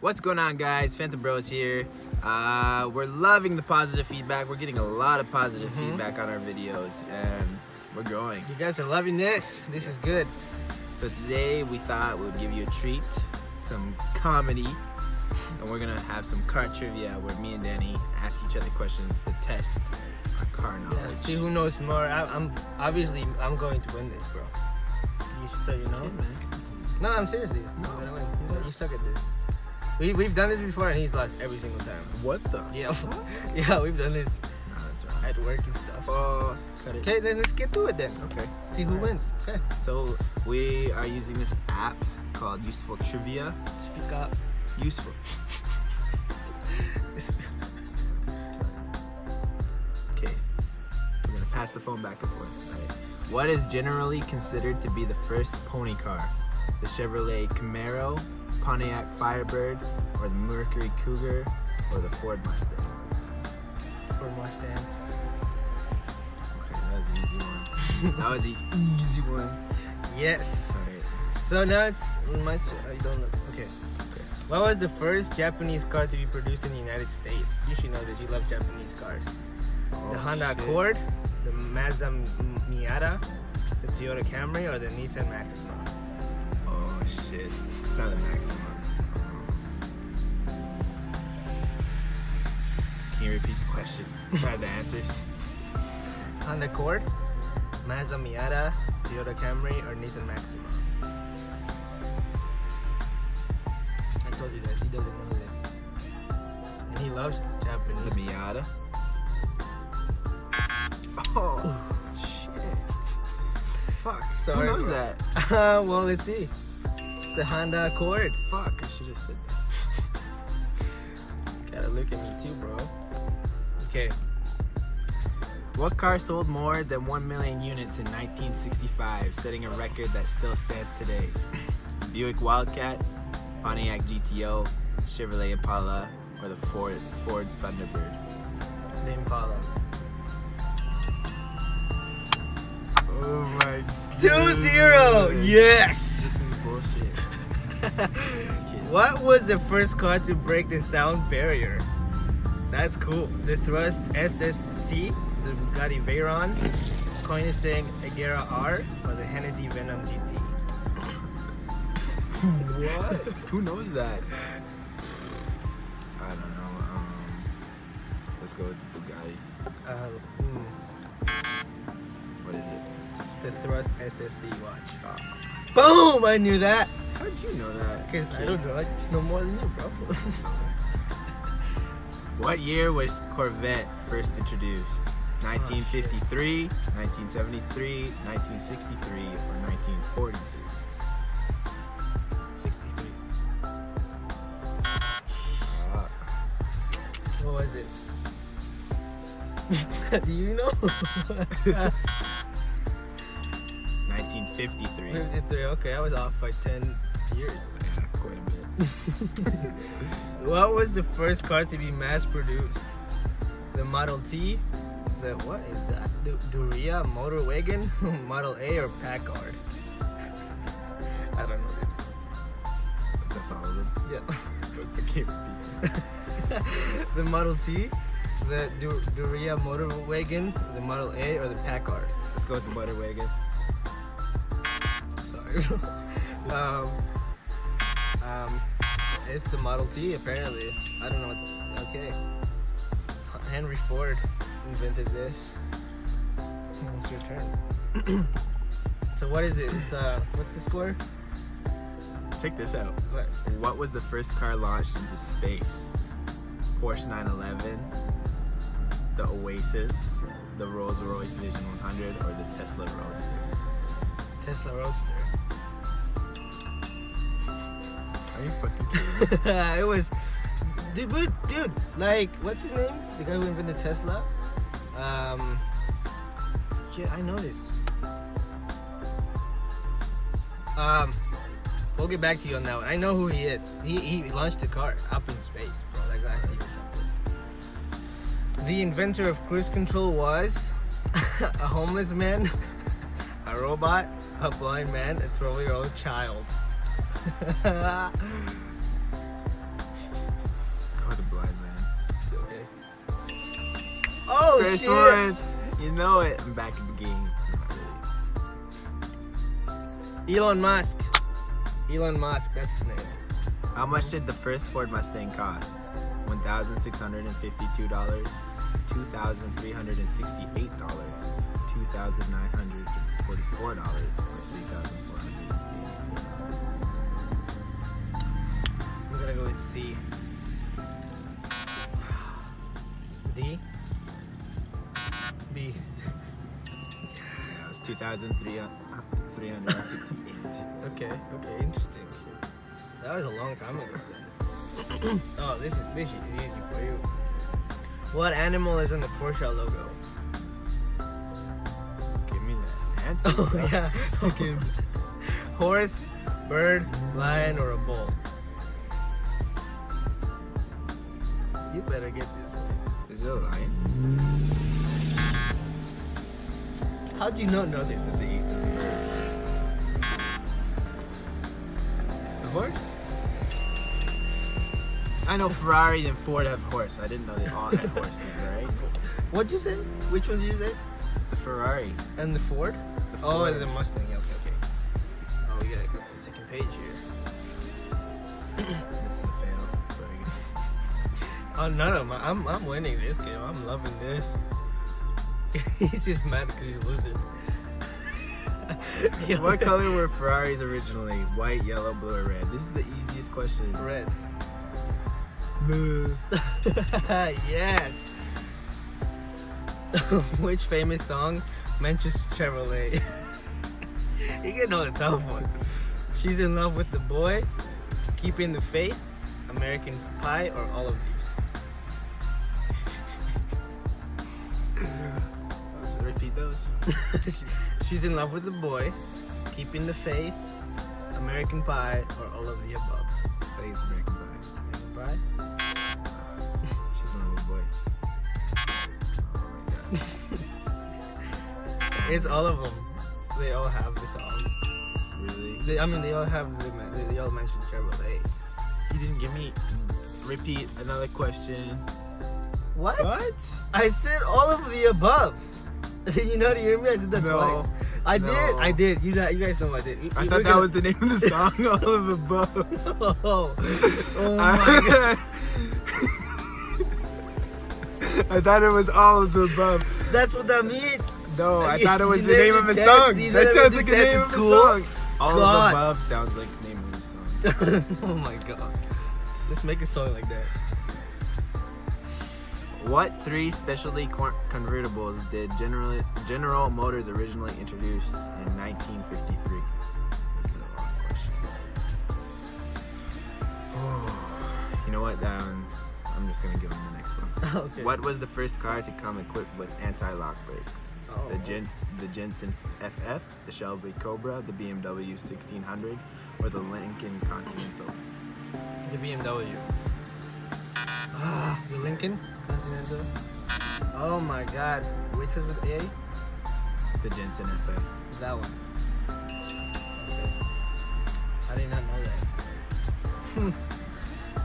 What's going on, guys? Phantom Bros here. Uh, we're loving the positive feedback. We're getting a lot of positive Mhm. feedback on our videos, and we're growing. You guys are loving this. This is good. So today we thought we would give you a treat, some comedy, and we're gonna have some car trivia where me and Danny ask each other questions to test our car knowledge. Yeah. See who knows more. I, I'm obviously I'm going to win this, bro. You should, tell you know. No, I'm seriously. No. I'm gonna win. You suck at this. We we've done this before, and he's lost every single time. What the? Yeah, yeah, we've done this No, that's wrong. at work and stuff. Oh. Okay, then let's get to it then. Okay. See who Alright. wins. Okay. So we are using this app called Useful Trivia. Speak up. Useful. Okay. We're gonna pass the phone back and forth. What is generally considered to be the first pony car? The Chevrolet Camaro, Pontiac Firebird, or the Mercury Cougar, or the Ford Mustang? Ford Mustang. Okay, that was an easy one. that was an easy one. Yes. So now it's my turn. You don't know. Okay. Okay. What was the first Japanese car to be produced in the United States? You should know this. You love Japanese cars. Oh, the Honda shit. Accord, the Mazda Miata, the Toyota Camry, or the Nissan Maxima? Oh shit. It's not a maximum. Can you repeat the question? Try the answers. Honda Accord, Mazda Miata, Toyota Camry, or Nissan Maxima? I told you guys, he doesn't know this. And he loves It's Japanese. the Miata. Oh shit. Fuck. Sorry, Who knows bro. that? Well, let's see. The Honda Accord. Fuck. I should have said that. Gotta look at me too, bro. Okay. What car sold more than 1 million units in 1965, setting a record that still stands today? Buick Wildcat, Pontiac GTO, Chevrolet Impala, or the Ford Ford Thunderbird? The Impala. Oh my. 2-0, yes! What was the first car to break the sound barrier? That's cool. The Thrust SSC, the Bugatti Veyron, Koenigsegg Agera R, or the Hennessy Venom GT? What? Who knows that? I don't know. Um, let's go with the Bugatti. Uh, mm, What is it? it's the Thrust SSC watch. Ah. Boom! I knew that. How did you know that? Because I don't know. I just know more than you, bro. What year was Corvette first introduced? 1953, 1973, 1963, or 1943? 63. Uh, What was it? Do you know? 1953. 53. Okay, I was off by 10 years. Quite a bit. What was the first car to be mass produced? The Model T? The what is that? The Duryea Motor Wagon? Model A or Packard? I don't know. That's all of them. Yeah. I can't repeat. the Model T, the du- Duryea Motor Wagon, the Model A, or the Packard? Let's go with the Motor wagon. Sorry. um, um, it's the Model T apparently. I don't know. What, okay. Henry Ford invented this. It's your turn. so what is it? It's uh, what's the score? Check this out. What? What was the first car launched into space? Porsche 911, the Oasis, the Rolls Royce Vision 100, or the Tesla Roadster? Tesla Roadster. Are you fucking kidding me? it was, dude, dude, like, what's his name? The guy who invented Tesla. Um, yeah, I know this. Um, we'll get back to you on that one. I know who he is. He he launched the car up in space, bro, like last year or something. The inventor of cruise control was a homeless man, a robot, a blind man, a 12-year-old child. Let's go with the blind man. Okay. Oh Chris shit! You know it. I'm back in the game. Elon Musk. Elon Musk, that's his name. How much did the first Ford Mustang cost? $1,652, $2,368, $2,944, or $3,000. Go with C. D. B. That was two thousand three hundred and sixty-eight. Okay, okay, interesting. That was a long time ago. oh, this is this is easy for you. What animal is on the Porsche logo? Give me that answer. Oh yeah. Okay. Horse, bird, lion, or a bull? You better get this one. Is it a lion? How do you not know this? Is it a bird? It's a horse. I know Ferrari and Ford have horse. I didn't know they all had horses, right? What'd you say? Which one did you say? The Ferrari. And the Ford? The Oh, and the Mustang. Yeah, okay, okay. Oh, we gotta go to the second page here. Oh, none of them. I'm, I'm winning this game. I'm loving this. he's just mad because he's losing. what color were Ferraris originally? White, yellow, blue, or red? This is the easiest question. Red. Blue. yes. Which famous song mentions Chevrolet? you get all the tough ones. She's in love with the boy, keeping the faith, American Pie, or all of Let's those. She's in love with the boy, keeping the faith, American Pie, or all of the above. Face American Pie. American Pie? Uh, she's my little boy. Oh my god. It's all of them. They all have the song. Really? They, I mean, they all have the. They, they all mention Chevrolet. You didn't give me. Repeat another question. What? What? I said all of the above. you know to hear me? I said that No. twice. I No. did. I did. You know, you guys know I did. I We're thought that gonna- was the name of the song, all of above. oh, oh my god. I thought it was all of the above. That's what that means. No, I thought it was the name of a did song. That sounds like the name of a cool. song. All God. of the above sounds like the name of a song. oh my god. Let's make a song like that. What three specialty convertibles did General General Motors originally introduce in 1953? This is the wrong question. you know what? That one's. I'm just gonna give him the next one. okay. What was the first car to come equipped with anti-lock brakes? Oh. The Gen- the Jensen FF, the Shelby Cobra, the BMW 1600, or the Lincoln Continental? The BMW. Ah, the Lincoln Continental. Oh my god. Which was with A? The Jensen FF. That one. Okay. I did not know that.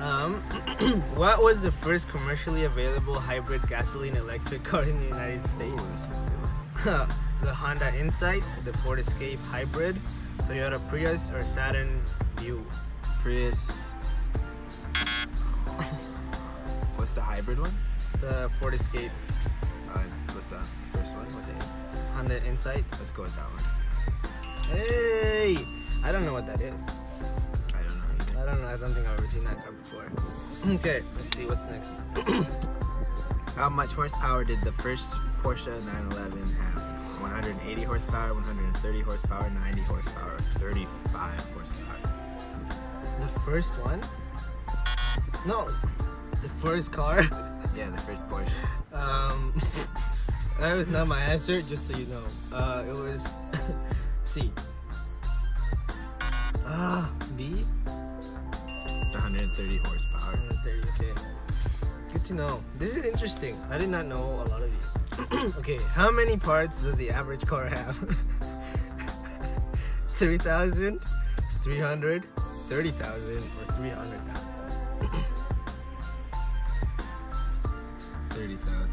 um, what was the first commercially available hybrid gasoline electric car in the United States? good. the Honda Insight, the Ford Escape Hybrid, Toyota Prius, or Saturn Vue? Prius. Hybrid one? The Ford Escape Uh, what's the first one? What's it? Honda Insight. Let's go with that one. Hey! I don't know what that is. I don't know. Either. I don't know. I don't think I've ever seen that car before. Okay, let's see what's next. How much horsepower did the first Porsche 911 have? 180 horsepower, 130 horsepower, 90 horsepower, 35 horsepower. The first one? No, first car. Yeah, the first Porsche. Um, that was not my answer, just so you know. Uh, it was C. Ah, B. It's 130 horsepower. 130. Okay. Good to know. This is interesting. I did not know a lot of these. okay, how many parts does the average car have? 3,000, 300, 30,000, or 300,000? 30,000.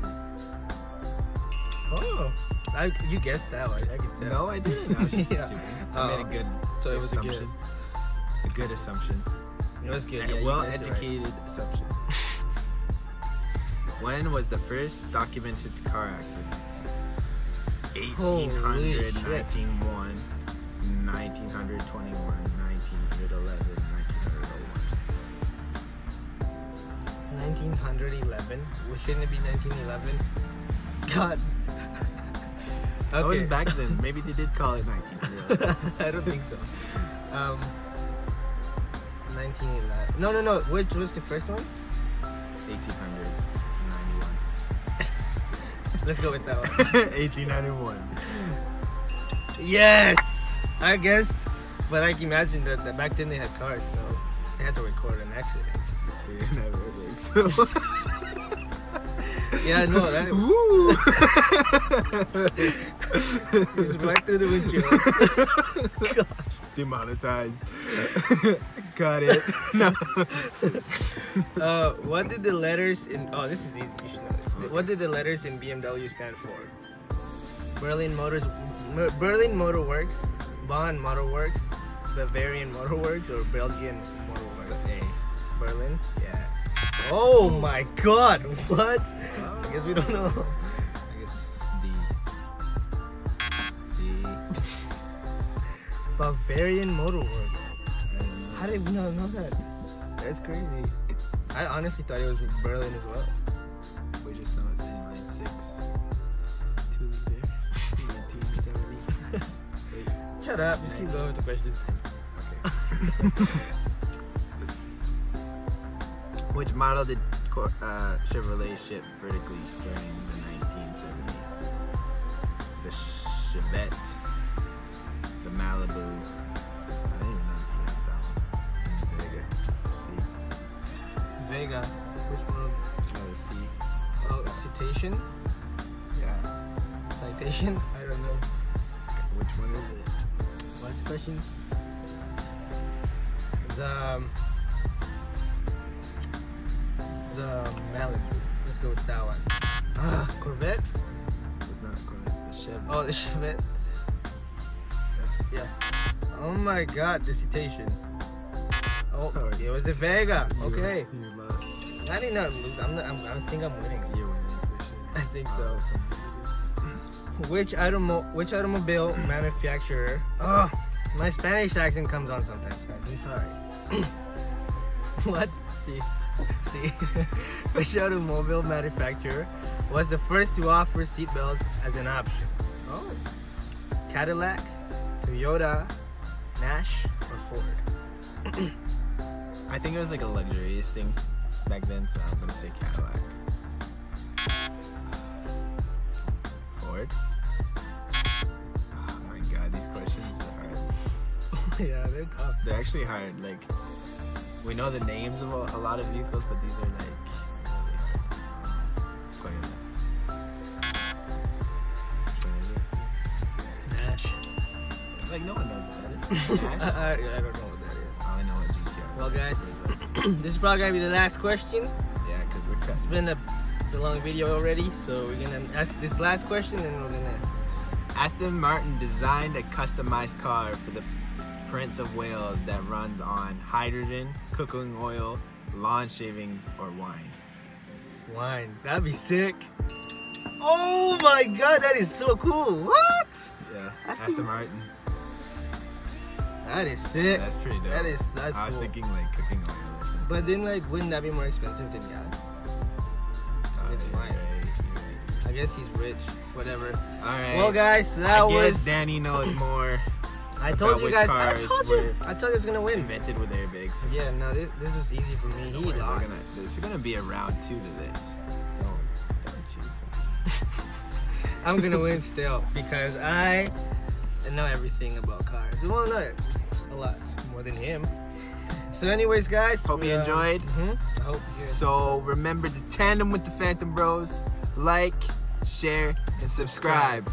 Oh, I, you guessed that one. I can tell. No, I didn't. I was just Yeah. assuming. I made Oh. a good So it was a assumption. guess. A good assumption. It was good. A Yeah, well guessed it right. educated assumption. when was the first documented car accident? 1800, Holy 1901, 1921, 1911, 1901. 1911. Well, shouldn't it be 1911? God. That was back then. Maybe they did call it 1911. I don't think so. Um, 1911. No, no, no. Which was the first one? 1891. Let's go with that one. 1891. yes! I guessed. But I can imagine that back then they had cars, so they had to record an accident. We didn't have airbags, so. Yeah, no, that Woo! was right through the windshield. Demonetized. Got it. No. Uh, what did the letters in? Oh, this is easy. You should know this. What did the letters in BMW stand for? Berlin Motors, Berlin Motor Works, Bonn Motor Works, Bavarian Motor Works, or Belgian Motor Works? Berlin. Yeah. Oh my God! What? I guess we don't know. I guess it's D. C. Bavarian Motor Works. I uh, don't know. How did we not know that? That's crazy. I honestly thought it was Berlin as well. We just know it's in line six. Two liter. 1970. Shut up. Just keep going with the questions. okay. Which model did uh, Chevrolet ship vertically during the 1970s? The Chevette, the Malibu. I don't even know how to pronounce that one. Vega. C. Vega. Which one? No, C. Oh, citation. Yeah. Citation. I don't know. Which one is it? What's the question? The um, the Malibu. Let's go with that one. Ah, Corvette. It's not Corvette, it's the Chevy. Oh, the Chevette. Yeah. Oh my God, the citation. Oh, Oh, it was a Vega. You- Okay. You lost. I did not lose. I'm not, I'm, I think I'm winning. You win for sure. I think so. Which automo- which automobile manufacturer? Oh, my Spanish accent comes on sometimes, guys. I'm sorry. what? See, See, which automobile manufacturer was the first to offer seatbelts as an option? oh, Cadillac, Toyota, Nash, or Ford? I think it was like a luxurious thing back then, so I'm gonna say Cadillac. Ford. Oh my god, these questions are hard. yeah, they're tough. They're actually hard. Like, we know the names of a, a lot of vehicles, but these are like really hard. Toyota. Which one is it? Nash. Like no one knows what that is. I, I, I don't know what that is. I only know what GTR. Well, guys. this is probably gonna be the last question. Yeah, because we're It's custom. been a it's a long video already, so we're gonna ask this last question and we're gonna Aston Martin designed a customized car for the Prince of Wales that runs on hydrogen, cooking oil, lawn shavings, or wine. wine. That'd be sick. Oh my god, that is so cool. What? Yeah, Aston- Aston Martin. That is sick. That's pretty dope. That is that's I was cool. thinking like cooking oil or something. But then like wouldn't that be more expensive than gas? Oh, it's wine. I guess he's rich. Whatever. All right. Well guys, that I was guess Danny knows more. I told you guys I told you I told you I was gonna win. Invented with airbags. Yeah, no, this, this was easy for me. Don't He worry, lost. Gonna, this is gonna be a round two to this. Don't, don't you? I'm gonna win still because I know everything about cars. Well, not a lot more than him. So, anyways, guys, Hope you uh, enjoyed. mhm, I hope you. So remember to tandem with the Phantom Bros. Like, share, and subscribe.